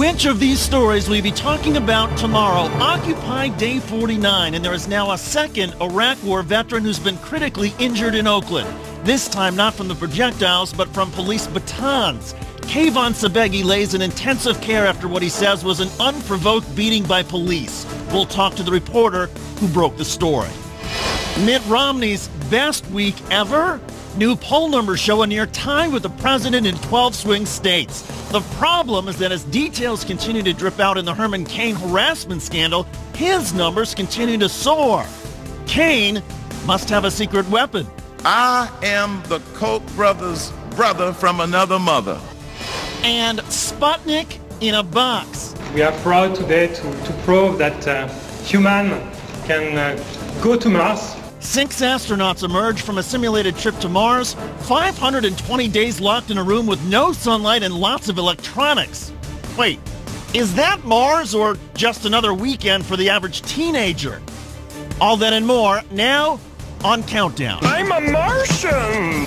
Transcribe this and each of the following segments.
Which of these stories will you be talking about tomorrow? Occupy Day 49, and there is now a second Iraq War veteran who's been critically injured in Oakland. This time not from the projectiles, but from police batons. Kayvan Sabeghi lays in intensive care after what he says was an unprovoked beating by police. We'll talk to the reporter who broke the story. Mitt Romney's best week ever? New poll numbers show a near tie with the president in 12 swing states. The problem is that as details continue to drip out in the Herman Cain harassment scandal, his numbers continue to soar. Cain must have a secret weapon. I am the Koch brothers' brother from another mother. And Sputnik in a box. We are proud today to, to prove that uh, human can uh, go to Mars Six astronauts emerged from a simulated trip to Mars, 520 days locked in a room with no sunlight and lots of electronics. Wait, is that Mars or just another weekend for the average teenager? All that and more now on Countdown. I'm a Martian!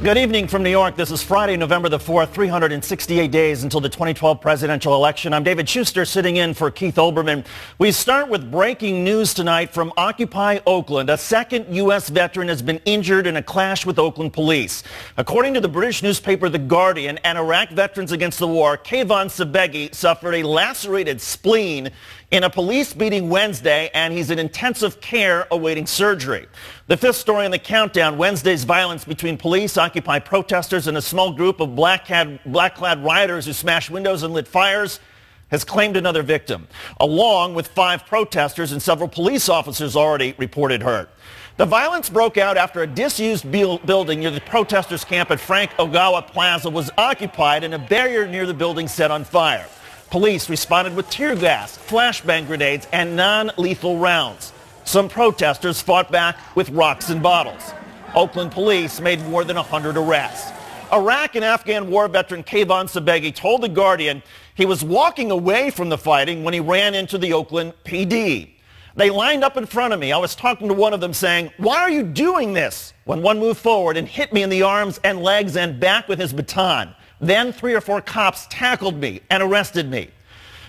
Good evening from New York. This is Friday, November the 4th, 368 days until the 2012 presidential election. I'm David Shuster sitting in for Keith Olbermann. We start with breaking news tonight from Occupy Oakland. A second U.S. veteran has been injured in a clash with Oakland police. According to the British newspaper The Guardian and Iraq Veterans Against the War, Kayvan Sabeghi suffered a lacerated spleen in a police beating Wednesday, and he's in intensive care awaiting surgery. The fifth story in the countdown, Wednesday's violence between police, Occupy protesters, and a small group of black-clad, black-clad rioters who smashed windows and lit fires has claimed another victim, along with five protesters and several police officers already reported hurt. The violence broke out after a disused building near the protesters' camp at Frank Ogawa Plaza was occupied and a barrier near the building set on fire. Police responded with tear gas, flashbang grenades, and non-lethal rounds. Some protesters fought back with rocks and bottles. Oakland police made more than 100 arrests. Iraq and Afghan war veteran Kayvan Sabeghi told The Guardian he was walking away from the fighting when he ran into the Oakland PD. They lined up in front of me. I was talking to one of them saying, why are you doing this? When one moved forward and hit me in the arms and legs and back with his baton. Then three or four cops tackled me and arrested me.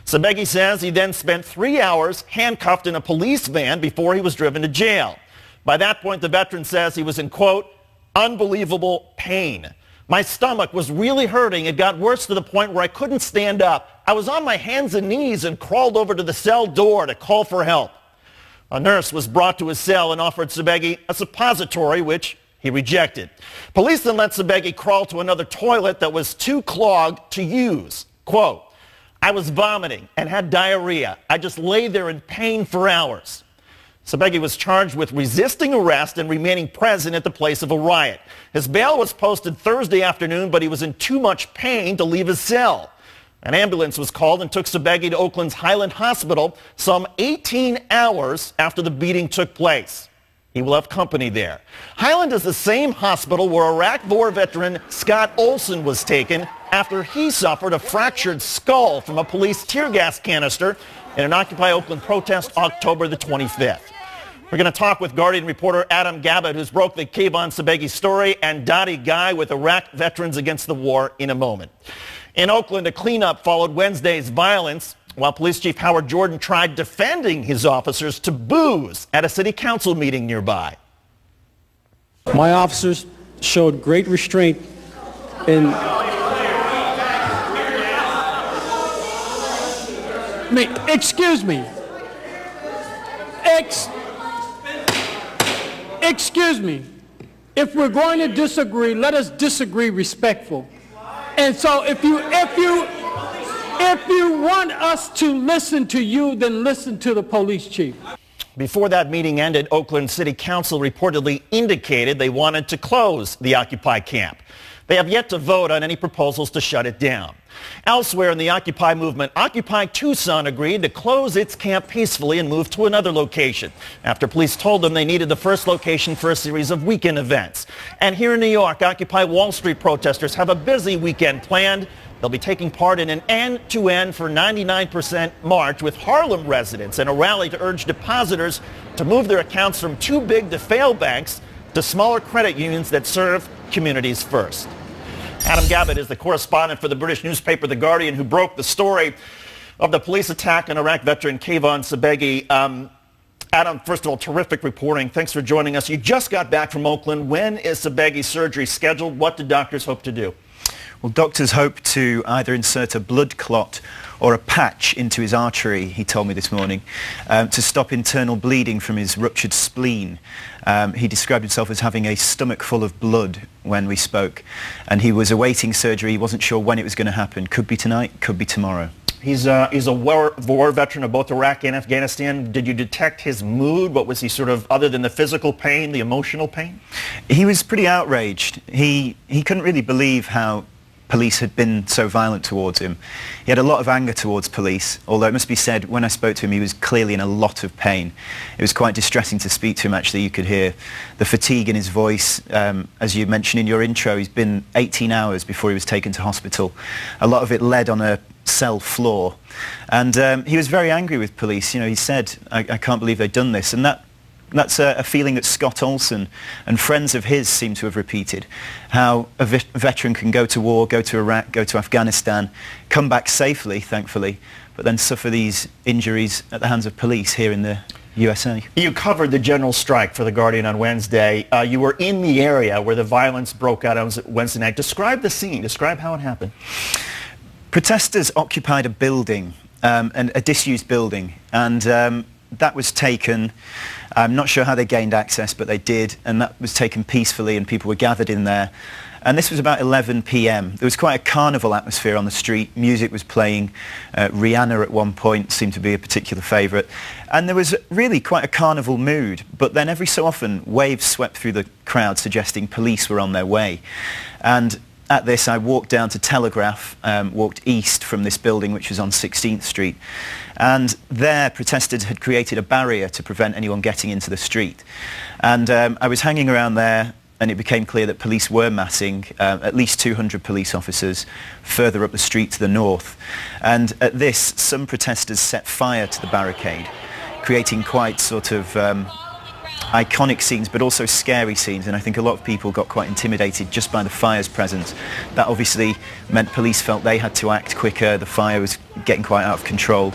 Sabeghi says he then spent three hours handcuffed in a police van before he was driven to jail. By that point, the veteran says he was in, quote, unbelievable pain. My stomach was really hurting. It got worse to the point where I couldn't stand up. I was on my hands and knees and crawled over to the cell door to call for help. A nurse was brought to his cell and offered Sabeghi a suppository, which he rejected. Police then let Sabeghi crawl to another toilet that was too clogged to use. Quote, I was vomiting and had diarrhea. I just lay there in pain for hours. Sabeghi was charged with resisting arrest and remaining present at the place of a riot. His bail was posted Thursday afternoon, but he was in too much pain to leave his cell. An ambulance was called and took Sabeghi to Oakland's Highland Hospital some 18 hours after the beating took place. He will have company there. Highland is the same hospital where Iraq War veteran Scott Olsen was taken after he suffered a fractured skull from a police tear gas canister in an Occupy Oakland protest October the 25th. We're going to talk with Guardian reporter Adam Gabbatt, who's broke the Kayvan Sabeghi story, and Dottie Guy with Iraq Veterans Against the War in a moment. In Oakland, a cleanup followed Wednesday's violence while Police Chief Howard Jordan tried defending his officers to boos at a city council meeting nearby. My officers showed great restraint in me, excuse me. Ex, excuse me. If we're going to disagree, let us disagree respectful. And so if you, if you, if you want us to listen to you, then listen to the police chief. Before that meeting ended, Oakland City Council reportedly indicated they wanted to close the Occupy camp. They have yet to vote on any proposals to shut it down. Elsewhere in the Occupy movement, Occupy Tucson agreed to close its camp peacefully and move to another location after police told them they needed the first location for a series of weekend events. And here in New York, Occupy Wall Street protesters have a busy weekend planned. They'll be taking part in an end-to-end for 99% march with Harlem residents and a rally to urge depositors to move their accounts from too big to fail banks to smaller credit unions that serve communities first. Adam Gabbatt is the correspondent for the British newspaper The Guardian who broke the story of the police attack on Iraq veteran Kayvan Sabeghi. Um, Adam, first of all, terrific reporting. Thanks for joining us. You just got back from Oakland. When is Sabeghi's surgery scheduled? What do doctors hope to do? Well, doctors hope to either insert a blood clot or a patch into his artery, he told me this morning, um, to stop internal bleeding from his ruptured spleen. Um, he described himself as having a stomach full of blood when we spoke, and he was awaiting surgery. He wasn't sure when it was going to happen. Could be tonight, could be tomorrow. He's, uh, he's a war, war veteran of both Iraq and Afghanistan. Did you detect his mood? What was he sort of, other than the physical pain, the emotional pain? He was pretty outraged. He, he couldn't really believe how police had been so violent towards him. He had a lot of anger towards police, although it must be said, when I spoke to him, he was clearly in a lot of pain. It was quite distressing to speak to him, actually. You could hear the fatigue in his voice. Um, as you mentioned in your intro, he's been 18 hours before he was taken to hospital. A lot of it led on a cell floor. And um, he was very angry with police. You know, he said, I, I can't believe they've done this. And that that's a, a, feeling that Scott Olsen and friends of his seem to have repeated. How a veteran can go to war, go to Iraq, go to Afghanistan, come back safely, thankfully, but then suffer these injuries at the hands of police here in the USA. You covered the general strike for The Guardian on Wednesday. Uh, you were in the area where the violence broke out on Wednesday night. Describe the scene. Describe how it happened. Protesters occupied a building, um, an, a disused building, and um, that was taken, I'm not sure how they gained access, but they did, and that was taken peacefully and people were gathered in there. And this was about 11 p.m. There was quite a carnival atmosphere on the street. Music was playing. Uh, Rihanna at one point seemed to be a particular favourite. And there was really quite a carnival mood. But then every so often, waves swept through the crowd suggesting police were on their way. And at this, I walked down to Telegraph, um, walked east from this building, which was on 16th Street. And there, protesters had created a barrier to prevent anyone getting into the street. And um, I was hanging around there, and it became clear that police were massing, uh, at least 200 police officers further up the street to the north. And at this, some protesters set fire to the barricade, creating quite sort of um, iconic scenes but also scary scenes and I think a lot of people got quite intimidated just by the fire's presence. That obviously meant police felt they had to act quicker, the fire was getting quite out of control.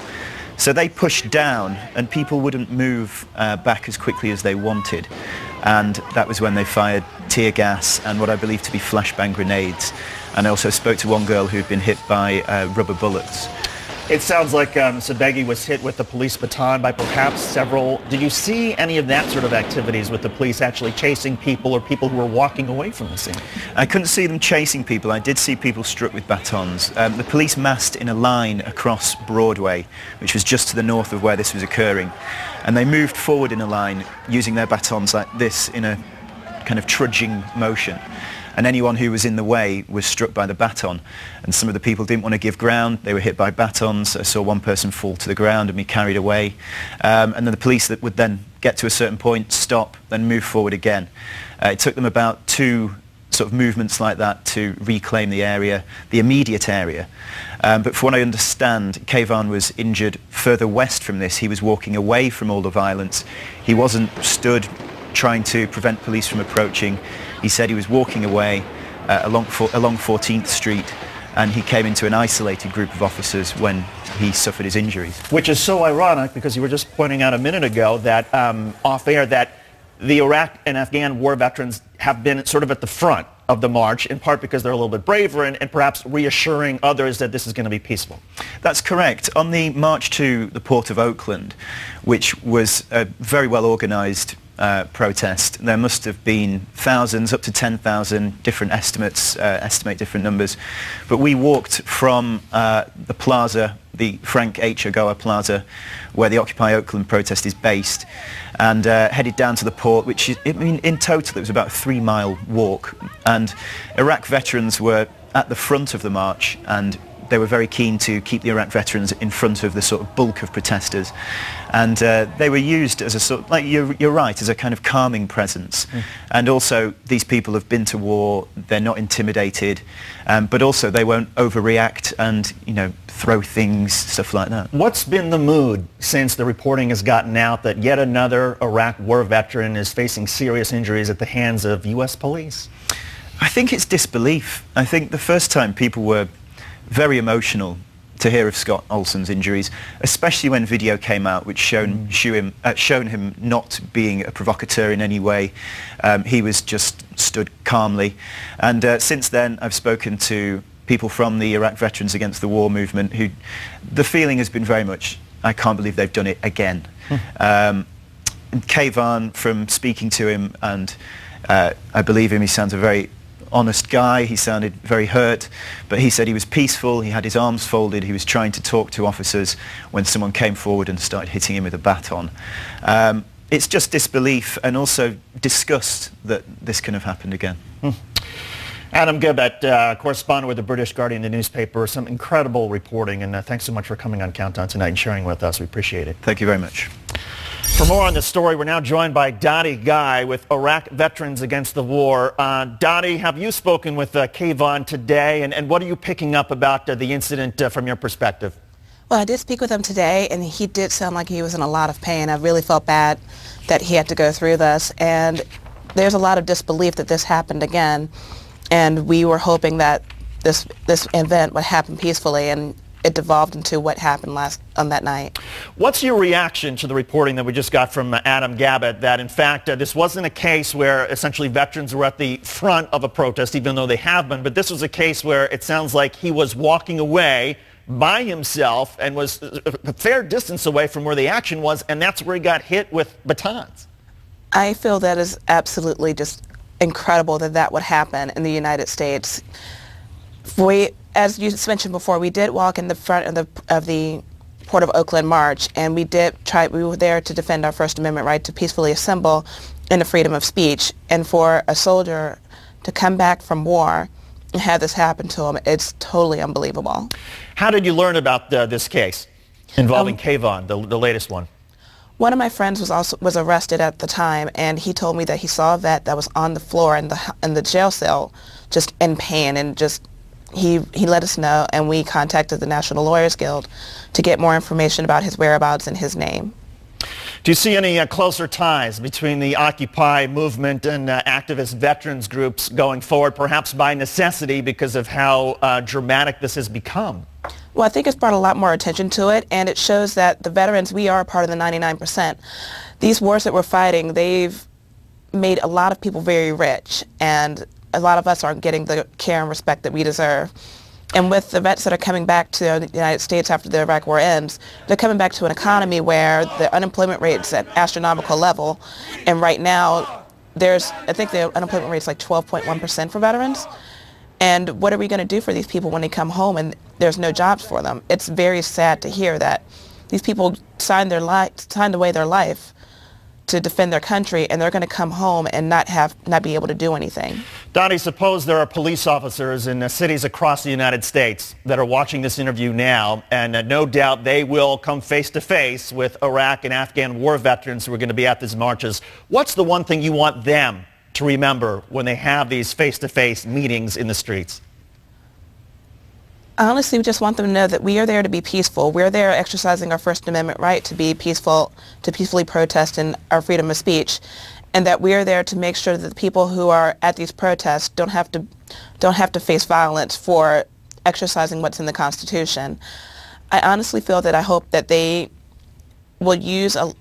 So they pushed down and people wouldn't move uh, back as quickly as they wanted and that was when they fired tear gas and what I believe to be flashbang grenades and I also spoke to one girl who'd been hit by uh, rubber bullets. It sounds like um, was hit with the police baton by perhaps several. Did you see any of that sort of activities with the police actually chasing people or people who were walking away from the scene? I couldn't see them chasing people. I did see people struck with batons. Um, the police massed in a line across Broadway, which was just to the north of where this was occurring. And they moved forward in a line using their batons like this in a kind of trudging motion and anyone who was in the way was struck by the baton. And some of the people didn't want to give ground. They were hit by batons. I saw one person fall to the ground and be carried away. Um, and then the police that would then get to a certain point, stop, then move forward again. Uh, it took them about two sort of movements like that to reclaim the area, the immediate area. Um, but from what I understand, Kayvan was injured further west from this. He was walking away from all the violence. He wasn't stood trying to prevent police from approaching. He said he was walking away uh, along, for, along 14th Street and he came into an isolated group of officers when he suffered his injuries. Which is so ironic because you were just pointing out a minute ago that um, off air that the Iraq and Afghan war veterans have been sort of at the front of the march, in part because they're a little bit braver and, and perhaps reassuring others that this is going to be peaceful. That's correct. On the march to the port of Oakland, which was a very well organized uh, protest. There must have been thousands, up to 10,000 different estimates, uh, estimate different numbers. But we walked from uh, the plaza, the Frank H. Ogawa Plaza, where the Occupy Oakland protest is based, and uh, headed down to the port, which I mean, in total it was about a three-mile walk. And Iraq veterans were at the front of the march and they were very keen to keep the Iraq veterans in front of the sort of bulk of protesters. And uh, they were used as a sort like you're, you're right, as a kind of calming presence. Mm. And also, these people have been to war, they're not intimidated, um, but also they won't overreact and, you know, throw things, stuff like that. What's been the mood since the reporting has gotten out that yet another Iraq war veteran is facing serious injuries at the hands of U.S. police? I think it's disbelief. I think the first time people were very emotional to hear of Scott Olsen's injuries, especially when video came out which shown, mm. him, uh, shown him not being a provocateur in any way. Um, he was just stood calmly. And uh, since then, I've spoken to people from the Iraq Veterans Against the War movement who the feeling has been very much, I can't believe they've done it again. Hmm. um, Kayvan, from speaking to him, and uh, I believe him, he sounds a very honest guy. He sounded very hurt, but he said he was peaceful. He had his arms folded. He was trying to talk to officers when someone came forward and started hitting him with a baton. Um, it's just disbelief and also disgust that this can have happened again. Hmm. Adam Gabbatt, uh, correspondent with the British Guardian, the newspaper. Some incredible reporting, and uh, thanks so much for coming on Countdown tonight and sharing with us. We appreciate it. Thank you very much. For more on this story, we're now joined by Dottie Guy with Iraq Veterans Against the War. Uh, Dottie, have you spoken with uh, Kayvan today, and, and what are you picking up about uh, the incident uh, from your perspective? Well, I did speak with him today, and he did sound like he was in a lot of pain. I really felt bad that he had to go through this, and there's a lot of disbelief that this happened again, and we were hoping that this this event would happen peacefully, and it devolved into what happened last on that night. What's your reaction to the reporting that we just got from uh, Adam Gabbatt that in fact uh, this wasn't a case where essentially veterans were at the front of a protest even though they have been, but this was a case where it sounds like he was walking away by himself and was a fair distance away from where the action was and that's where he got hit with batons. I feel that is absolutely just incredible that that would happen in the United States. We as you mentioned before, we did walk in the front of the of the Port of Oakland March, and we did try. We were there to defend our First Amendment right to peacefully assemble and the freedom of speech. And for a soldier to come back from war and have this happen to him, it's totally unbelievable. How did you learn about uh, this case involving um, Kayvan, the, the latest one? One of my friends was also was arrested at the time, and he told me that he saw a vet that was on the floor in the in the jail cell, just in pain and just he, he let us know and we contacted the National Lawyers Guild to get more information about his whereabouts and his name. Do you see any uh, closer ties between the Occupy movement and uh, activist veterans groups going forward, perhaps by necessity because of how uh, dramatic this has become? Well, I think it's brought a lot more attention to it, and it shows that the veterans, we are part of the 99%. These wars that we're fighting, they've made a lot of people very rich, and a lot of us aren't getting the care and respect that we deserve. And with the vets that are coming back to the United States after the Iraq War ends, they're coming back to an economy where the unemployment rate's at astronomical level. And right now, there's, I think the unemployment rate is like 12.1% for veterans. And what are we going to do for these people when they come home and there's no jobs for them? It's very sad to hear that these people signed their life, signed away their life to defend their country and they're going to come home and not have not be able to do anything. Donnie, suppose there are police officers in cities across the United States that are watching this interview now and uh, no doubt they will come face to face with Iraq and Afghan war veterans who are going to be at these marches. What's the one thing you want them to remember when they have these face-to-face meetings in the streets? Honestly just want them to know that we are there to be peaceful. We're there exercising our First Amendment right to be peaceful, to peacefully protest and our freedom of speech, and that we are there to make sure that the people who are at these protests don't have to don't have to face violence for exercising what's in the Constitution. I honestly feel that I hope that they will use a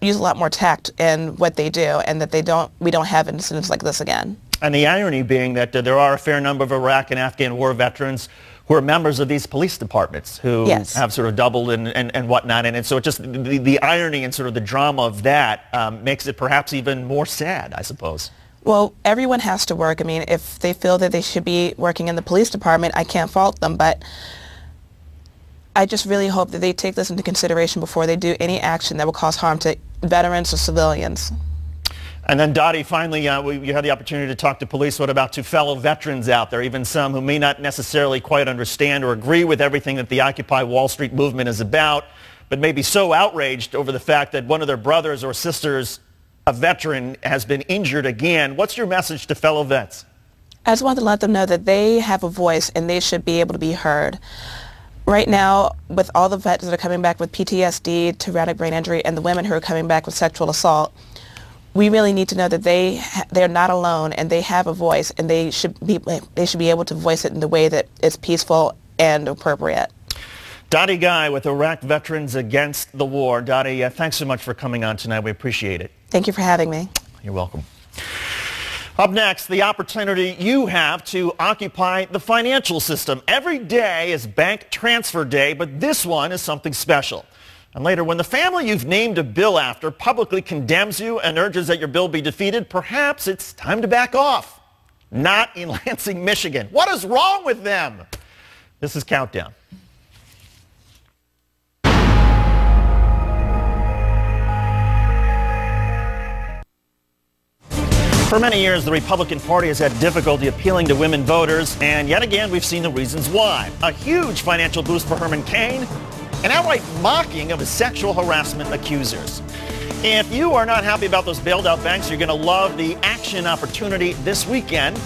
use a lot more tact in what they do, and that they don't we don't have incidents like this again. And the irony being that uh, there are a fair number of Iraq and Afghan war veterans who are members of these police departments who yes. have sort of doubled and, and, and whatnot. And, and so it just the, the irony and sort of the drama of that um, makes it perhaps even more sad, I suppose. Well, everyone has to work. I mean, if they feel that they should be working in the police department, I can't fault them. But I just really hope that they take this into consideration before they do any action that will cause harm to veterans or civilians. And then Dottie, finally, uh, we, you had the opportunity to talk to police. What about to fellow veterans out there, even some who may not necessarily quite understand or agree with everything that the Occupy Wall Street movement is about, but may be so outraged over the fact that one of their brothers or sisters, a veteran, has been injured again. What's your message to fellow vets? I just want to let them know that they have a voice and they should be able to be heard. Right now, with all the vets that are coming back with PTSD, traumatic brain injury, and the women who are coming back with sexual assault, we really need to know that they they're not alone and they have a voice and they should be they should be able to voice it in the way that is peaceful and appropriate. Dottie Guy with Iraq Veterans Against the War. Dottie, uh, thanks so much for coming on tonight. We appreciate it. Thank you for having me. You're welcome. Up next, the opportunity you have to occupy the financial system. Every day is bank transfer day, but this one is something special. And later, when the family you've named a bill after publicly condemns you and urges that your bill be defeated, perhaps it's time to back off. Not in Lansing, Michigan. What is wrong with them? This is Countdown. For many years, the Republican Party has had difficulty appealing to women voters, and yet again, we've seen the reasons why. A huge financial boost for Herman Cain, an outright mocking of sexual harassment accusers. If you are not happy about those bailed out banks, you're going to love the action opportunity this weekend.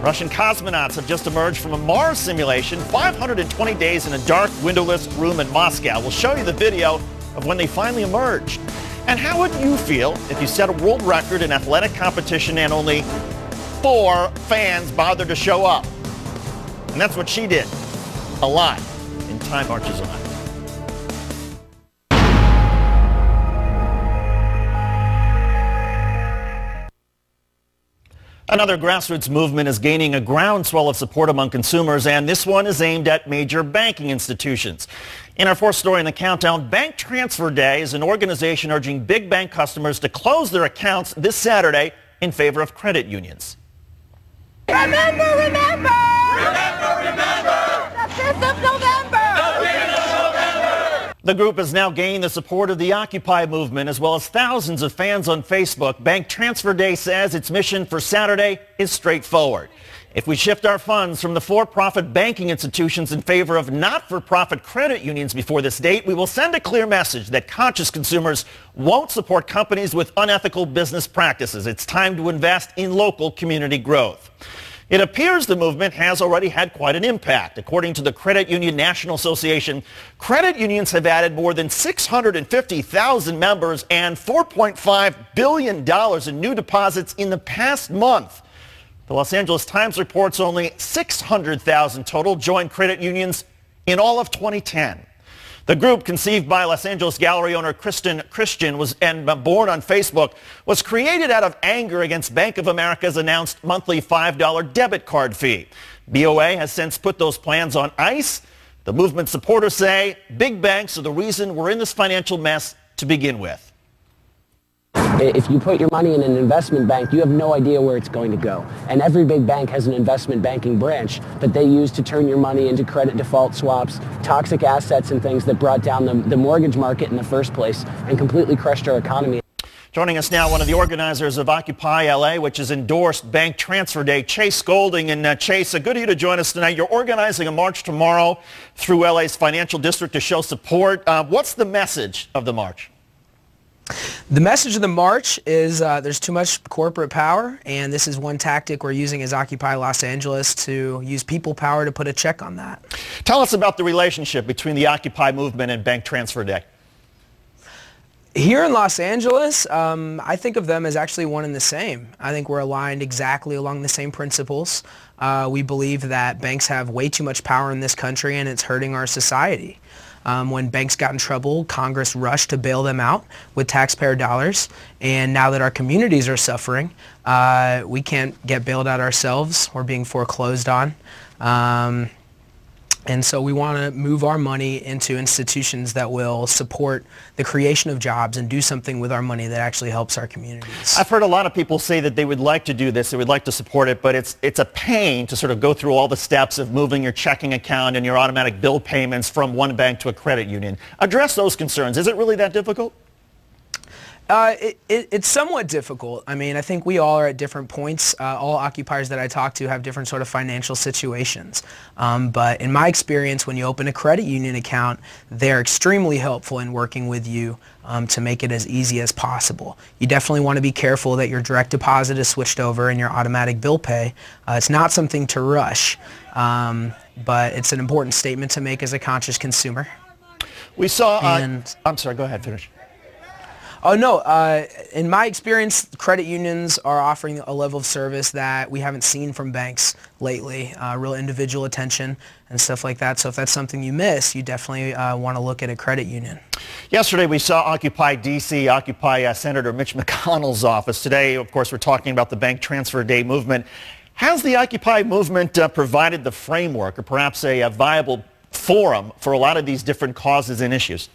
Russian cosmonauts have just emerged from a Mars simulation, 520 days in a dark, windowless room in Moscow. We'll show you the video of when they finally emerged. And how would you feel if you set a world record in athletic competition and only four fans bothered to show up? And that's what she did. A lot. And time marches on. Another grassroots movement is gaining a groundswell of support among consumers, and this one is aimed at major banking institutions. In our fourth story in the countdown, Bank Transfer Day is an organization urging big bank customers to close their accounts this Saturday in favor of credit unions. Remember, remember! Remember, remember! The 5th of November! The group has now gained the support of the Occupy movement as well as thousands of fans on Facebook. Bank Transfer Day says its mission for Saturday is straightforward. If we shift our funds from the for-profit banking institutions in favor of not-for-profit credit unions before this date, we will send a clear message that conscious consumers won't support companies with unethical business practices. It's time to invest in local community growth. It appears the movement has already had quite an impact. According to the Credit Union National Association, credit unions have added more than 650,000 members and $4.5 billion in new deposits in the past month. The Los Angeles Times reports only 600,000 total joined credit unions in all of 2010. The group, conceived by Los Angeles gallery owner Kristen Christian was, and uh, born on Facebook, was created out of anger against Bank of America's announced monthly $5 debit card fee. BOA has since put those plans on ice. The movement supporters say big banks are the reason we're in this financial mess to begin with. If you put your money in an investment bank, you have no idea where it's going to go. And every big bank has an investment banking branch that they use to turn your money into credit default swaps, toxic assets and things that brought down the, the mortgage market in the first place and completely crushed our economy. Joining us now, one of the organizers of Occupy LA, which has endorsed Bank Transfer Day, Chase Golding. And uh, Chase, uh, good of you to join us tonight. You're organizing a march tomorrow through LA's financial district to show support. Uh, what's the message of the march? The message of the march is uh, there's too much corporate power, and this is one tactic we're using as Occupy Los Angeles to use people power to put a check on that. Tell us about the relationship between the Occupy movement and Bank Transfer Day. Here in Los Angeles, um, I think of them as actually one and the same. I think we're aligned exactly along the same principles. Uh, we believe that banks have way too much power in this country and it's hurting our society. Um, when banks got in trouble, Congress rushed to bail them out with taxpayer dollars. And now that our communities are suffering, uh, we can't get bailed out ourselves. We're being foreclosed on. Um, and so we want to move our money into institutions that will support the creation of jobs and do something with our money that actually helps our communities. I've heard a lot of people say that they would like to do this, they would like to support it, but it's, it's a pain to sort of go through all the steps of moving your checking account and your automatic bill payments from one bank to a credit union. Address those concerns. Is it really that difficult? Uh, it, it, it's somewhat difficult. I mean, I think we all are at different points. Uh, all occupiers that I talk to have different sort of financial situations. Um, but in my experience, when you open a credit union account, they're extremely helpful in working with you um, to make it as easy as possible. You definitely want to be careful that your direct deposit is switched over and your automatic bill pay. Uh, it's not something to rush, um, but it's an important statement to make as a conscious consumer. We saw, uh, and, I'm sorry, go ahead, finish. Oh no! Uh, in my experience, credit unions are offering a level of service that we haven't seen from banks lately. Uh, real individual attention and stuff like that. So if that's something you miss, you definitely uh, want to look at a credit union. Yesterday we saw Occupy D.C. Occupy uh, Senator Mitch McConnell's office. Today, of course, we're talking about the bank transfer day movement. Has the Occupy movement uh, provided the framework, or perhaps a, a viable forum for a lot of these different causes and issues?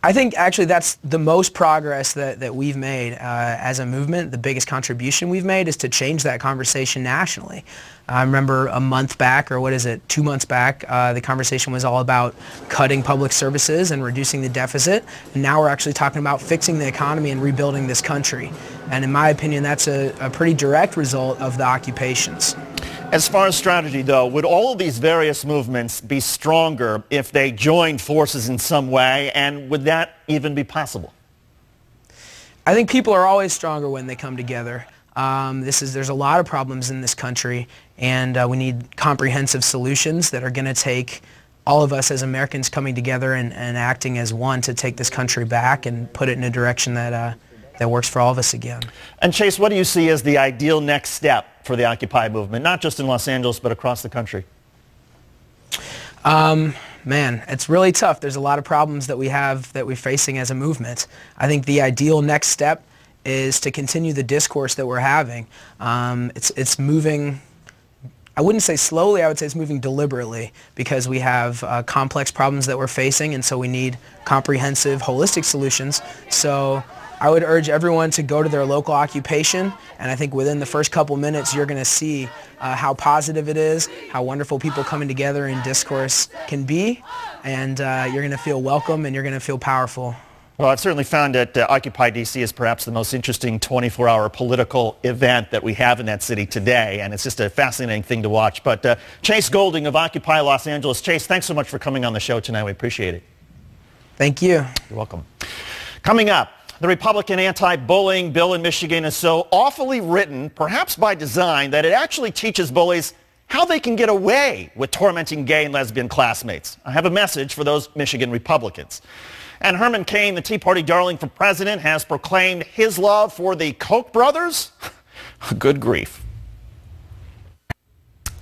I think actually that's the most progress that, that we've made uh, as a movement. The biggest contribution we've made is to change that conversation nationally. I remember a month back, or what is it, two months back, uh, the conversation was all about cutting public services and reducing the deficit. And now we're actually talking about fixing the economy and rebuilding this country. And in my opinion, that's a, a pretty direct result of the occupations. As far as strategy, though, would all of these various movements be stronger if they joined forces in some way, and would that even be possible? I think people are always stronger when they come together. Um, this is, there's a lot of problems in this country, and uh, we need comprehensive solutions that are going to take all of us as Americans coming together and, and, acting as one to take this country back and put it in a direction that, uh, that works for all of us again. And Chase, what do you see as the ideal next step for the Occupy movement, not just in Los Angeles, but across the country? Um, man, it's really tough. There's a lot of problems that we have that we're facing as a movement. I think the ideal next step is to continue the discourse that we're having. Um, it's, it's moving, I wouldn't say slowly, I would say it's moving deliberately because we have uh, complex problems that we're facing and so we need comprehensive, holistic solutions. So I would urge everyone to go to their local occupation, and I think within the first couple minutes, you're going to see uh, how positive it is, how wonderful people coming together in discourse can be, and uh, you're going to feel welcome and you're going to feel powerful. Well, I've certainly found that uh, Occupy DC is perhaps the most interesting 24-hour political event that we have in that city today, and it's just a fascinating thing to watch. But uh, Chase Golding of Occupy Los Angeles. Chase, thanks so much for coming on the show tonight. We appreciate it. Thank you. You're welcome. Coming up, the Republican anti-bullying bill in Michigan is so awfully written, perhaps by design, that it actually teaches bullies how they can get away with tormenting gay and lesbian classmates. I have a message for those Michigan Republicans. And Herman Cain, the Tea Party darling for president, has proclaimed his love for the Koch brothers. Good grief.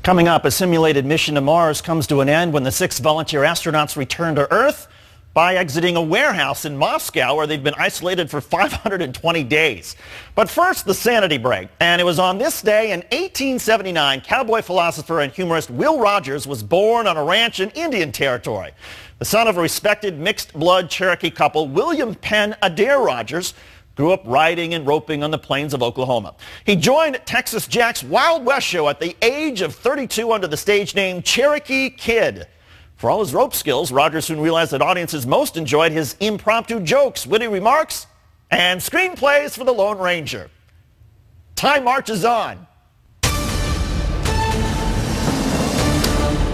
Coming up, a simulated mission to Mars comes to an end when the six volunteer astronauts return to Earth by exiting a warehouse in Moscow where they've been isolated for 520 days. But first, the sanity break. And it was on this day in 1879, cowboy philosopher and humorist Will Rogers was born on a ranch in Indian Territory. The son of a respected mixed-blood Cherokee couple, William Penn Adair Rogers, grew up riding and roping on the plains of Oklahoma. He joined Texas Jack's Wild West show at the age of 32 under the stage name Cherokee Kid. For all his rope skills, Rogers soon realized that audiences most enjoyed his impromptu jokes, witty remarks, and screenplays for the Lone Ranger. Time marches on.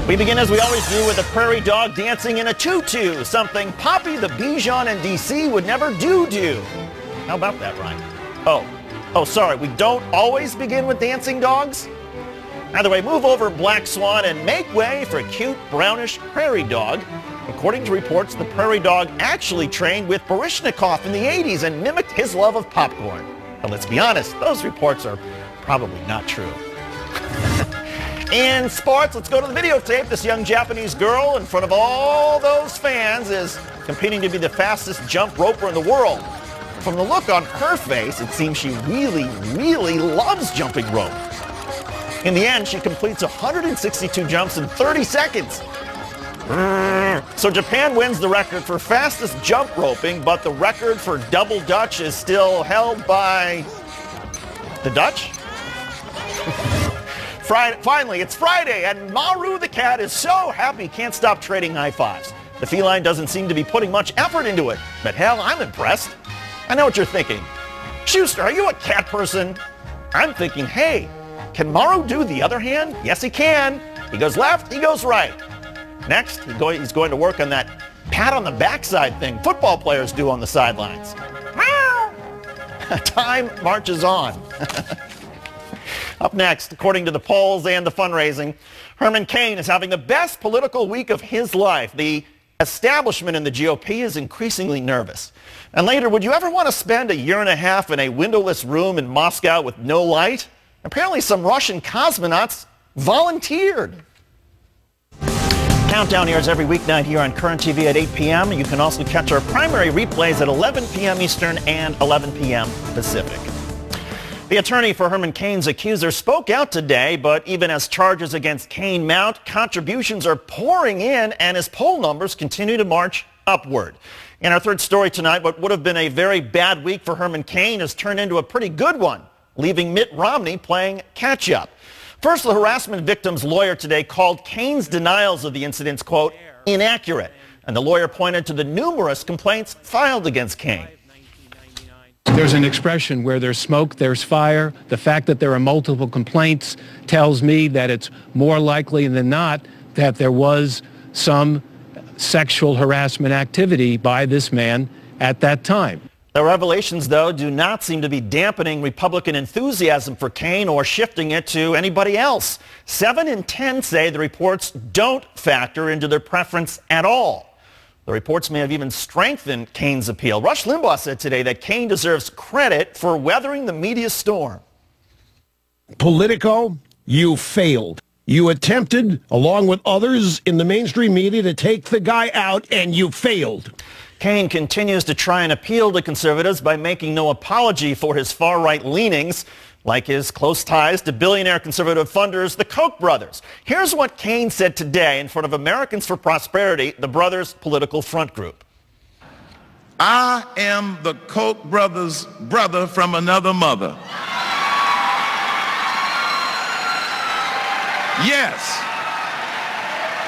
We begin as we always do with a prairie dog dancing in a tutu, something Poppy the Bichon in D.C. would never do do. How about that, Ryan? Oh, oh, sorry, we don't always begin with dancing dogs? Either way, move over Black Swan and make way for a cute brownish prairie dog. According to reports, the prairie dog actually trained with Baryshnikov in the 80s and mimicked his love of popcorn. But let's be honest, those reports are probably not true. in sports, let's go to the videotape. This young Japanese girl in front of all those fans is competing to be the fastest jump roper in the world. From the look on her face, it seems she really, really loves jumping rope. In the end, she completes 162 jumps in 30 seconds. So Japan wins the record for fastest jump roping, but the record for double Dutch is still held by the Dutch? Friday, finally, it's Friday, and Maru the cat is so happy can't stop trading high fives. The feline doesn't seem to be putting much effort into it, but hell, I'm impressed. I know what you're thinking. Shuster, are you a cat person? I'm thinking, hey, can Maru do the other hand? Yes, he can. He goes left, he goes right. Next, he's going to work on that pat on the backside thing football players do on the sidelines. Time marches on. Up next, according to the polls and the fundraising, Herman Cain is having the best political week of his life. The establishment in the GOP is increasingly nervous. And later, would you ever want to spend a year and a half in a windowless room in Moscow with no light? Apparently some Russian cosmonauts volunteered. Countdown airs every weeknight here on Current TV at 8 p.m. You can also catch our primary replays at 11 p.m. Eastern and 11 p.m. Pacific. The attorney for Herman Cain's accuser spoke out today, but even as charges against Cain mount, contributions are pouring in and his poll numbers continue to march upward. In our third story tonight, what would have been a very bad week for Herman Cain has turned into a pretty good one, leaving Mitt Romney playing catch-up. First, the harassment victim's lawyer today called Cain's denials of the incidents, quote, inaccurate. And the lawyer pointed to the numerous complaints filed against Kane. There's an expression where there's smoke, there's fire. The fact that there are multiple complaints tells me that it's more likely than not that there was some sexual harassment activity by this man at that time. The revelations, though, do not seem to be dampening Republican enthusiasm for Cain or shifting it to anybody else. Seven in ten say the reports don't factor into their preference at all. The reports may have even strengthened Cain's appeal. Rush Limbaugh said today that Cain deserves credit for weathering the media storm. Politico, you failed. You attempted, along with others in the mainstream media, to take the guy out, and you failed. Cain continues to try and appeal to conservatives by making no apology for his far-right leanings like his close ties to billionaire conservative funders, the Koch brothers. Here's what Cain said today in front of Americans for Prosperity, the brothers' political front group. I am the Koch brothers' brother from another mother. Yes.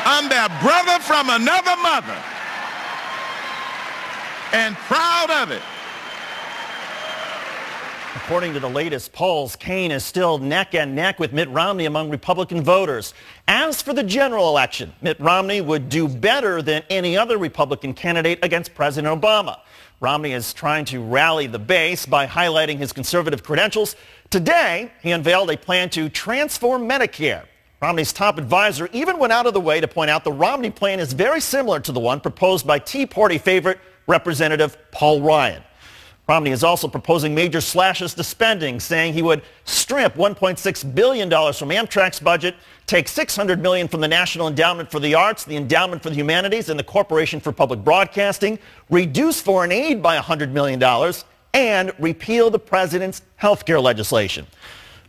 I'm their brother from another mother. And proud of it. According to the latest polls, Cain is still neck and neck with Mitt Romney among Republican voters. As for the general election, Mitt Romney would do better than any other Republican candidate against President Obama. Romney is trying to rally the base by highlighting his conservative credentials. Today, he unveiled a plan to transform Medicare. Romney's top advisor even went out of the way to point out the Romney plan is very similar to the one proposed by Tea Party favorite Representative Paul Ryan. Romney is also proposing major slashes to spending, saying he would strip $1.6 billion from Amtrak's budget, take 600 million from the National Endowment for the Arts, the Endowment for the Humanities, and the Corporation for Public Broadcasting, reduce foreign aid by $100 million, and repeal the president's health care legislation.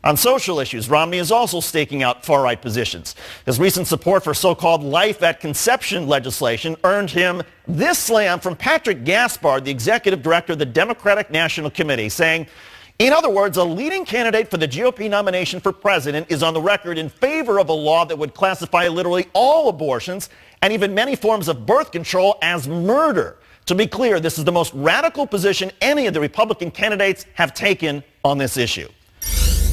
On social issues, Romney is also staking out far-right positions. His recent support for so-called life at conception legislation earned him this slam from Patrick Gaspard, the executive director of the Democratic National Committee, saying, in other words, a leading candidate for the GOP nomination for president is on the record in favor of a law that would classify literally all abortions and even many forms of birth control as murder. To be clear, this is the most radical position any of the Republican candidates have taken on this issue.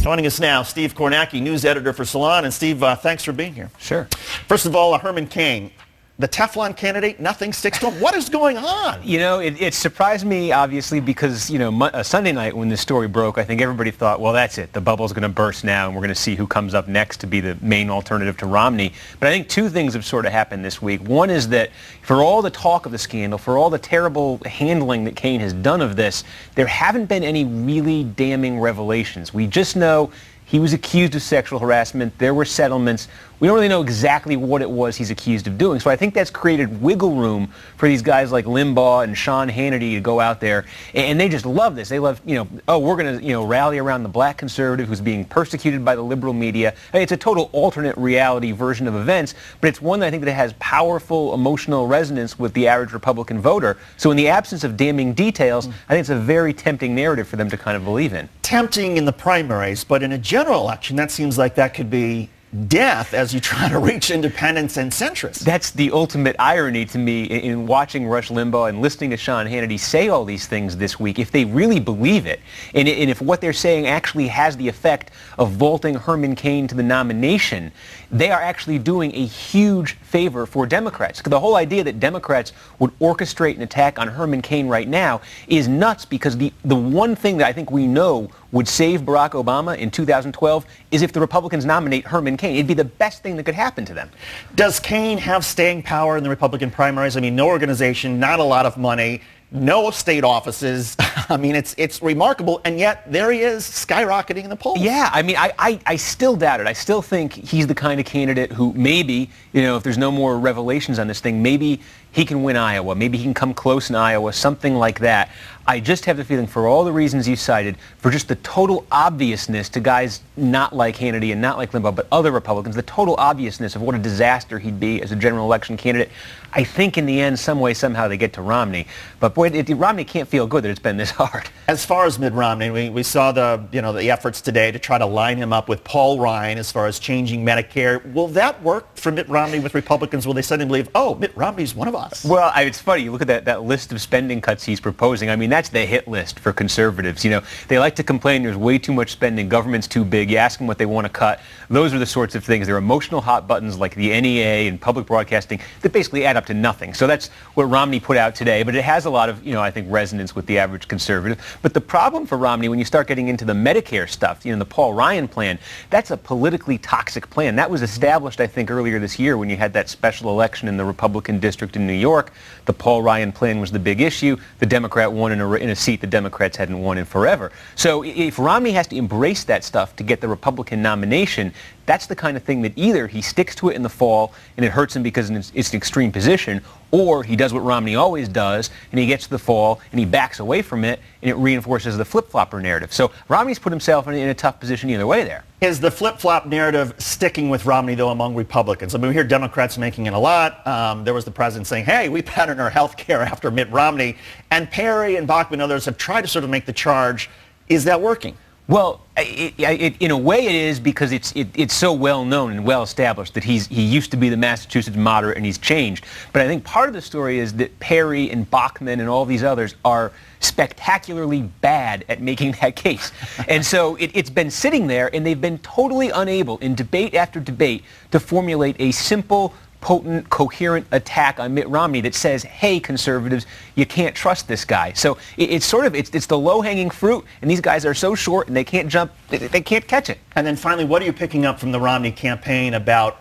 Joining us now, Steve Kornacki, news editor for Salon. And Steve, uh, thanks for being here. Sure. First of all, uh, Herman Cain, the Teflon candidate, nothing sticks to him. What is going on? You know, it, it surprised me, obviously, because, you know, uh, Sunday night when this story broke, I think everybody thought, well, that's it. The bubble's going to burst now, and we're going to see who comes up next to be the main alternative to Romney. But I think two things have sort of happened this week. One is that for all the talk of the scandal, for all the terrible handling that Cain has done of this, there haven't been any really damning revelations. We just know he was accused of sexual harassment. There were settlements. We don't really know exactly what it was he's accused of doing. So I think that's created wiggle room for these guys like Limbaugh and Sean Hannity to go out there. And they just love this. They love, you know, oh, we're going to, you know, rally around the black conservative who's being persecuted by the liberal media. I mean, it's a total alternate reality version of events, but it's one that I think that has powerful emotional resonance with the average Republican voter. So in the absence of damning details, mm. I think it's a very tempting narrative for them to kind of believe in. Tempting in the primaries, but in a general election, that seems like that could be death as you try to reach independents and centrists. That's the ultimate irony to me in, in, watching Rush Limbaugh and listening to Sean Hannity say all these things this week. If they really believe it, and, and if what they're saying actually has the effect of vaulting Herman Cain to the nomination, they are actually doing a huge favor for Democrats. The whole idea that Democrats would orchestrate an attack on Herman Cain right now is nuts because the, the one thing that I think we know would save Barack Obama in 2012 is if the Republicans nominate Herman Cain. It'd be the best thing that could happen to them. Does Cain have staying power in the Republican primaries? I mean, no organization, not a lot of money no state offices. I mean, it's it's remarkable, and yet there he is skyrocketing in the polls. Yeah, I mean, I, I, I still doubt it. I still think he's the kind of candidate who maybe, you know, if there's no more revelations on this thing, maybe he can win Iowa. Maybe he can come close in Iowa, something like that. I just have the feeling, for all the reasons you cited, for just the total obviousness to guys not like Hannity and not like Limbaugh, but other Republicans, the total obviousness of what a disaster he'd be as a general election candidate, I think in the end, some way, somehow they get to Romney. But boy, it, Romney can't feel good that it's been this hard. As far as Mitt Romney, we, we saw the, you know, the efforts today to try to line him up with Paul Ryan as far as changing Medicare. Will that work for Mitt Romney with Republicans? Will they suddenly believe, oh, Mitt Romney's one of Well, I, it's funny. You look at that, that list of spending cuts he's proposing. I mean, that's the hit list for conservatives. You know, they like to complain there's way too much spending, government's too big. You ask them what they want to cut. Those are the sorts of things. They're emotional hot buttons like the NEA and public broadcasting that basically add up to nothing. So that's what Romney put out today. But it has a lot of, you know, I think resonance with the average conservative. But the problem for Romney when you start getting into the Medicare stuff, you know, the Paul Ryan plan, that's a politically toxic plan. That was established, I think, earlier this year when you had that special election in the Republican district in New York. The Paul Ryan plan was the big issue. The Democrat won in a, in a seat the Democrats hadn't won in forever. So if Romney has to embrace that stuff to get the Republican nomination, that's the kind of thing that either he sticks to it in the fall and it hurts him because it's an extreme position, or he does what Romney always does and he gets to the fall and he backs away from it and it reinforces the flip-flopper narrative. So Romney's put himself in, in a tough position either way there. Is the flip-flop narrative sticking with Romney, though, among Republicans? I mean, we hear Democrats making it a lot. Um, there was the president saying, hey, we pattern our health care after Mitt Romney. And Perry and Bachmann and others have tried to sort of make the charge. Is that working? Well, it, it, in a way it is because it's, it, it's so well known and well established that he's, he used to be the Massachusetts moderate and he's changed. But I think part of the story is that Perry and Bachmann and all these others are spectacularly bad at making that case. and so it, it's been sitting there and they've been totally unable in debate after debate to formulate a simple potent, coherent attack on Mitt Romney that says, hey, conservatives, you can't trust this guy. So it, it's sort of, it's, it's the low-hanging fruit, and these guys are so short and they can't jump, they, they can't catch it. And then finally, what are you picking up from the Romney campaign about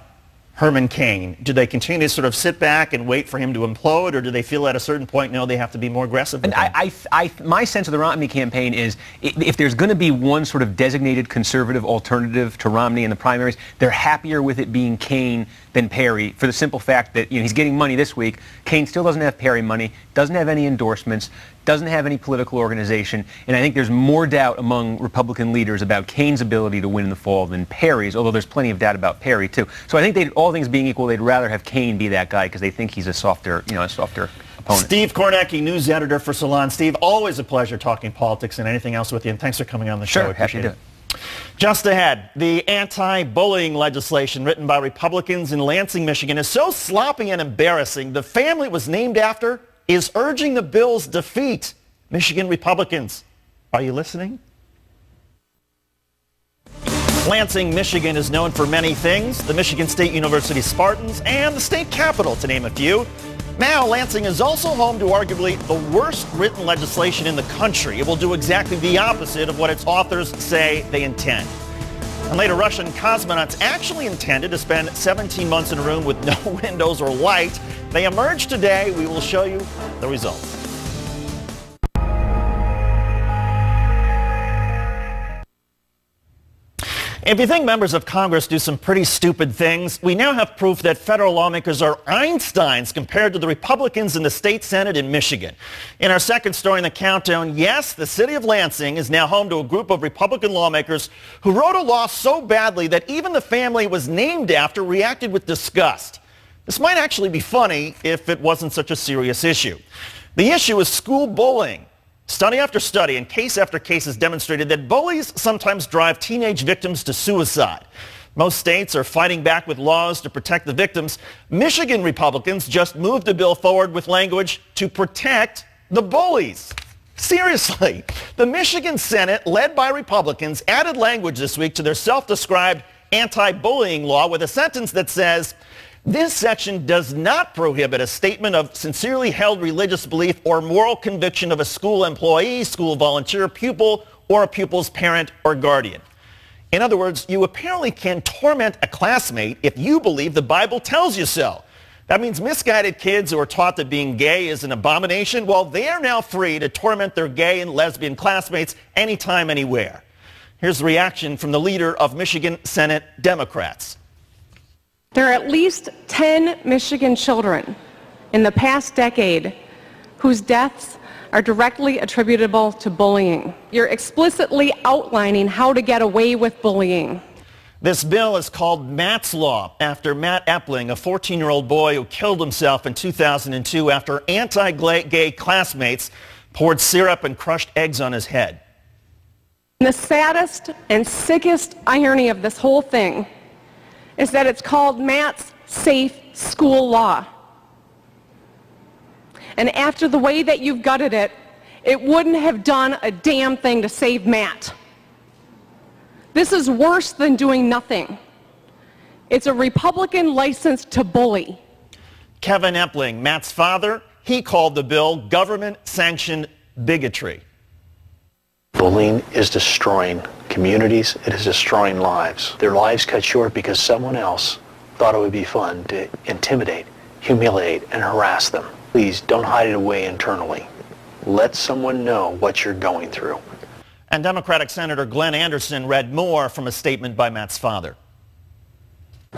Herman Cain? Do they continue to sort of sit back and wait for him to implode, or do they feel at a certain point, no, they have to be more aggressive? And I, I, I, my sense of the Romney campaign is if there's going to be one sort of designated conservative alternative to Romney in the primaries, they're happier with it being Cain than Perry for the simple fact that you know, he's getting money this week. Cain still doesn't have Perry money, doesn't have any endorsements, doesn't have any political organization, and I think there's more doubt among Republican leaders about Cain's ability to win in the fall than Perry's, although there's plenty of doubt about Perry too. So I think all things being equal, they'd rather have Cain be that guy because they think he's a softer, you know, a softer opponent. Steve Kornacki, news editor for Salon. Steve, always a pleasure talking politics and anything else with you, and thanks for coming on the sure, show. Happy to do it. Just ahead, the anti-bullying legislation written by Republicans in Lansing, Michigan is so sloppy and embarrassing, the family it was named after is urging the bill's defeat. Michigan Republicans, are you listening? Lansing, Michigan is known for many things, the Michigan State University Spartans and the state capitol, to name a few. Now, Lansing is also home to arguably the worst written legislation in the country. It will do exactly the opposite of what its authors say they intend. And later, Russian cosmonauts actually intended to spend 17 months in a room with no windows or light. They emerged today. We will show you the results. If you think members of Congress do some pretty stupid things, we now have proof that federal lawmakers are Einsteins compared to the Republicans in the state Senate in Michigan. In our second story in the countdown, yes, the city of Lansing is now home to a group of Republican lawmakers who wrote a law so badly that even the family it was named after reacted with disgust. This might actually be funny if it wasn't such a serious issue. The issue is school bullying. Study after study and case after case has demonstrated that bullies sometimes drive teenage victims to suicide. Most states are fighting back with laws to protect the victims. Michigan Republicans just moved a bill forward with language to protect the bullies. Seriously, the Michigan Senate, led by Republicans, added language this week to their self-described anti-bullying law with a sentence that says, this section does not prohibit a statement of sincerely held religious belief or moral conviction of a school employee, school volunteer, pupil, or a pupil's parent or guardian. In other words, you apparently can torment a classmate if you believe the Bible tells you so. That means misguided kids who are taught that being gay is an abomination, well, they are now free to torment their gay and lesbian classmates anytime, anywhere. Here's the reaction from the leader of Michigan Senate Democrats. There are at least 10 Michigan children in the past decade whose deaths are directly attributable to bullying. You're explicitly outlining how to get away with bullying. This bill is called Matt's Law after Matt Epling, a 14-year-old boy who killed himself in 2002 after anti-gay classmates poured syrup and crushed eggs on his head. The saddest and sickest irony of this whole thing is that it's called Matt's Safe School Law. And after the way that you've gutted it, it wouldn't have done a damn thing to save Matt. This is worse than doing nothing. It's a Republican license to bully. Kevin Epling, Matt's father, he called the bill government-sanctioned bigotry. Bullying is destroying communities. It is destroying lives. Their lives cut short because someone else thought it would be fun to intimidate, humiliate, and harass them. Please don't hide it away internally. Let someone know what you're going through. And Democratic Senator Glenn Anderson read more from a statement by Matt's father.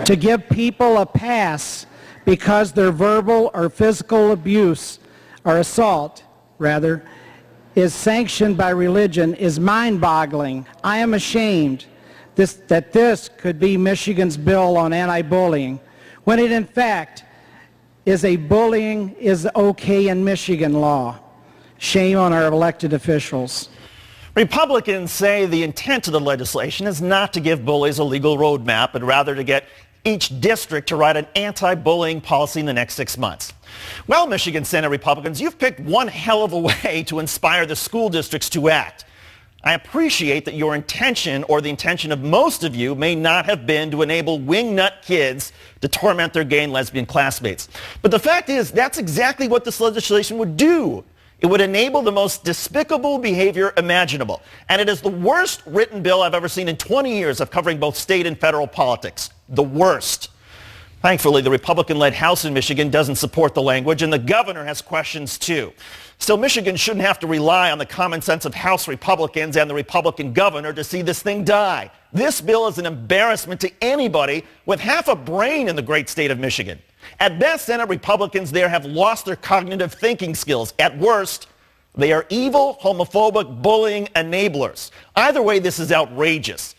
To give people a pass because their verbal or physical abuse or assault, rather, is sanctioned by religion is mind-boggling. I am ashamed this, that this could be Michigan's bill on anti-bullying, when it in fact is a bullying is okay in Michigan law. Shame on our elected officials. Republicans say the intent of the legislation is not to give bullies a legal roadmap, but rather to get each district to write an anti-bullying policy in the next six months. Well, Michigan Senate Republicans, you've picked one hell of a way to inspire the school districts to act. I appreciate that your intention or the intention of most of you may not have been to enable wingnut kids to torment their gay and lesbian classmates. But the fact is, that's exactly what this legislation would do. It would enable the most despicable behavior imaginable. And it is the worst written bill I've ever seen in 20 years of covering both state and federal politics. The worst. Thankfully, the Republican-led House in Michigan doesn't support the language, and the governor has questions too. Still, Michigan shouldn't have to rely on the common sense of House Republicans and the Republican governor to see this thing die. This bill is an embarrassment to anybody with half a brain in the great state of Michigan. At best, Senate Republicans there have lost their cognitive thinking skills. At worst, they are evil, homophobic, bullying enablers. Either way, this is outrageous.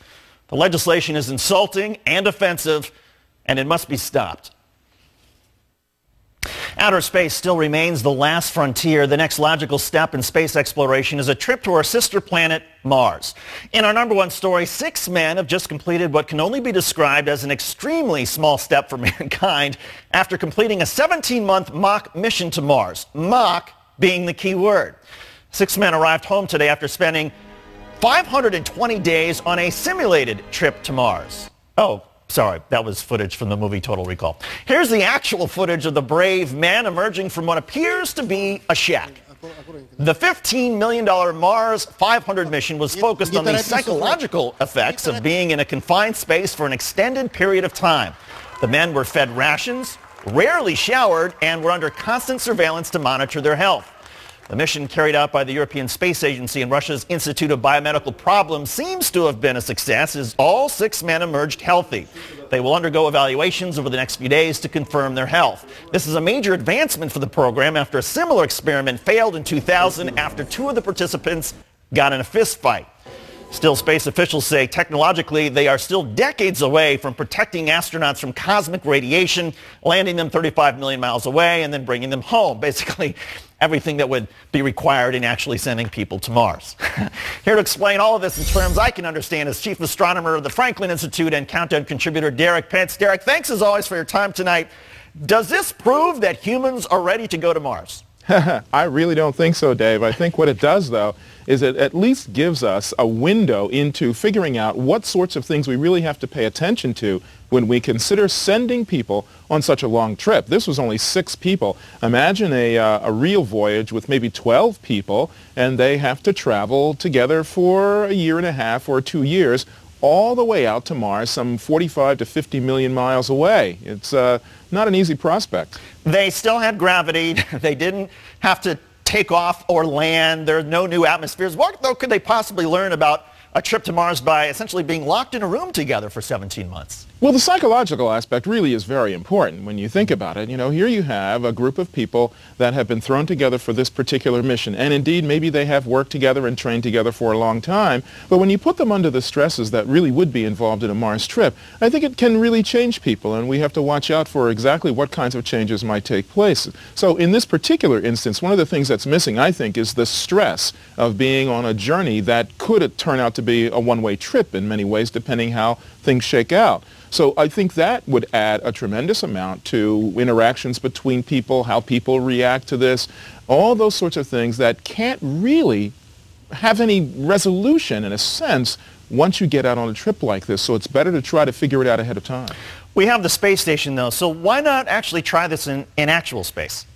The legislation is insulting and offensive, and it must be stopped. Outer space still remains the last frontier. The next logical step in space exploration is a trip to our sister planet, Mars. In our number one story, six men have just completed what can only be described as an extremely small step for mankind after completing a 17-month mock mission to Mars. Mock being the key word. Six men arrived home today after spending 520 days on a simulated trip to Mars. Oh, Sorry, that was footage from the movie Total Recall. Here's the actual footage of the brave man emerging from what appears to be a shack. The $15 million Mars 500 mission was focused on the psychological effects of being in a confined space for an extended period of time. The men were fed rations, rarely showered, and were under constant surveillance to monitor their health. The mission carried out by the European Space Agency and Russia's Institute of Biomedical Problems seems to have been a success as all six men emerged healthy. They will undergo evaluations over the next few days to confirm their health. This is a major advancement for the program after a similar experiment failed in 2000 after two of the participants got in a fist fight. Still, space officials say technologically they are still decades away from protecting astronauts from cosmic radiation, landing them 35 million miles away and then bringing them home. Basically, everything that would be required in actually sending people to Mars. Here to explain all of this in terms I can understand is Chief Astronomer of the Franklin Institute and Countdown contributor Derrick Pitts. Derrick, thanks as always for your time tonight. Does this prove that humans are ready to go to Mars? I really don't think so, Dave. I think what it does, though, is it at least gives us a window into figuring out what sorts of things we really have to pay attention to when we consider sending people on such a long trip. This was only six people. Imagine a, uh, a real voyage with maybe 12 people, and they have to travel together for a year and a half or two years all the way out to Mars, some 45 to 50 million miles away. It's uh, not an easy prospect. They still had gravity. they didn't have to take off or land. There are no new atmospheres. What, though, could they possibly learn about a trip to Mars by essentially being locked in a room together for 17 months? Well, the psychological aspect really is very important when you think about it. You know, here you have a group of people that have been thrown together for this particular mission. And indeed, maybe they have worked together and trained together for a long time. But when you put them under the stresses that really would be involved in a Mars trip, I think it can really change people. And we have to watch out for exactly what kinds of changes might take place. So in this particular instance, one of the things that's missing, I think, is the stress of being on a journey that could turn out to be a one-way trip in many ways, depending how things shake out. So I think that would add a tremendous amount to interactions between people, how people react to this, all those sorts of things that can't really have any resolution in a sense once you get out on a trip like this. So it's better to try to figure it out ahead of time. We have the space station though, so why not actually try this in, in actual space?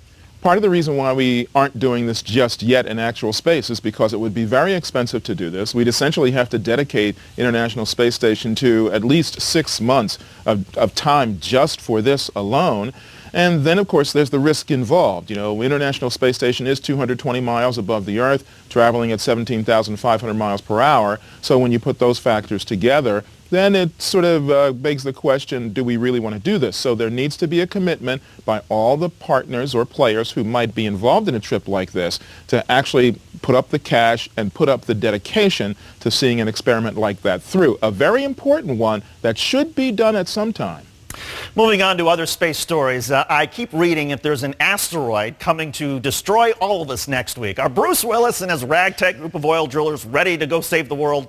Part of the reason why we aren't doing this just yet in actual space is because it would be very expensive to do this. We'd essentially have to dedicate International Space Station to at least six months of, of time just for this alone. And then, of course, there's the risk involved. You know, International Space Station is 220 miles above the Earth, traveling at 17,500 miles per hour. So when you put those factors together, then it sort of uh, begs the question, do we really want to do this? So there needs to be a commitment by all the partners or players who might be involved in a trip like this to actually put up the cash and put up the dedication to seeing an experiment like that through. A very important one that should be done at some time. Moving on to other space stories, uh, I keep reading if there's an asteroid coming to destroy all of us next week. Are Bruce Willis and his ragtag group of oil drillers ready to go save the world?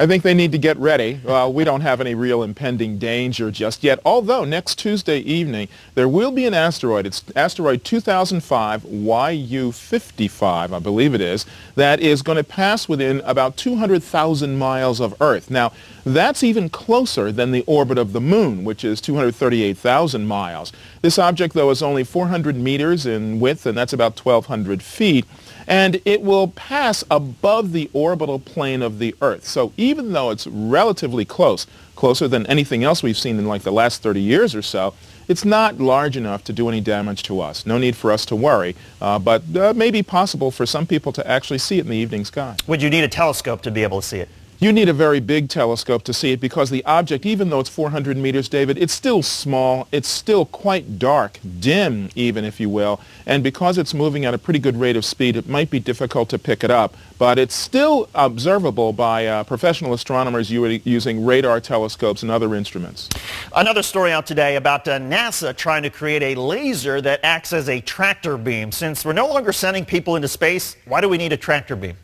I think they need to get ready. We don't have any real impending danger just yet, although next Tuesday evening there will be an asteroid. It's asteroid 2005 YU55, I believe it is, that is going to pass within about 200,000 miles of Earth. Now, that's even closer than the orbit of the Moon, which is 238,000 miles. This object, though, is only 400 meters in width, and that's about 1,200 feet and it will pass above the orbital plane of the Earth. So even though it's relatively close, closer than anything else we've seen in like the last 30 years or so, it's not large enough to do any damage to us. No need for us to worry, uh, but uh, may be possible for some people to actually see it in the evening sky. Would you need a telescope to be able to see it? You need a very big telescope to see it because the object, even though it's 400 meters, David, it's still small. It's still quite dark, dim even, if you will. And because it's moving at a pretty good rate of speed, it might be difficult to pick it up. But it's still observable by uh, professional astronomers using radar telescopes and other instruments. Another story out today about uh, NASA trying to create a laser that acts as a tractor beam. Since we're no longer sending people into space, why do we need a tractor beam?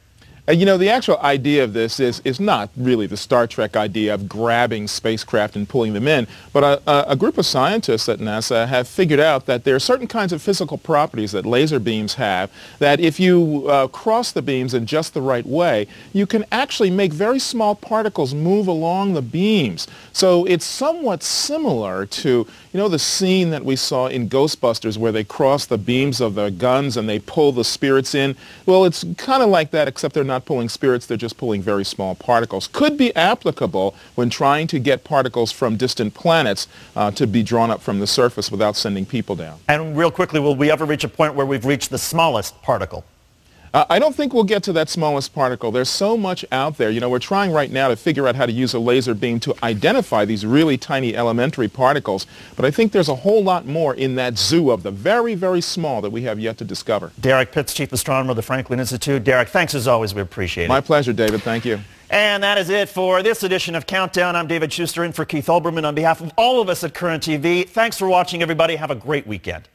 Uh, you know, the actual idea of this is, is not really the Star Trek idea of grabbing spacecraft and pulling them in, but a, a, group of scientists at NASA have figured out that there are certain kinds of physical properties that laser beams have that if you uh, cross the beams in just the right way, you can actually make very small particles move along the beams. So it's somewhat similar to, you know, the scene that we saw in Ghostbusters where they cross the beams of the guns and they pull the spirits in. Well, it's kind of like that, except they're not not pulling spirits, they're just pulling very small particles. Could be applicable when trying to get particles from distant planets uh, to be drawn up from the surface without sending people down. And real quickly, will we ever reach a point where we've reached the smallest particle? Uh, I don't think we'll get to that smallest particle. There's so much out there. You know, we're trying right now to figure out how to use a laser beam to identify these really tiny elementary particles, but I think there's a whole lot more in that zoo of the very, very small that we have yet to discover. Derrick Pitts, Chief Astronomer of the Franklin Institute. Derrick, thanks as always. We appreciate it. My pleasure, David. Thank you. And that is it for this edition of Countdown. I'm David Shuster in for Keith Olbermann on behalf of all of us at Current TV. Thanks for watching, everybody. Have a great weekend.